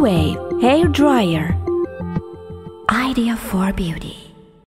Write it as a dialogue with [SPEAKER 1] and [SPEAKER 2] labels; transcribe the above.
[SPEAKER 1] Wave Hair Dryer. Idea for Beauty.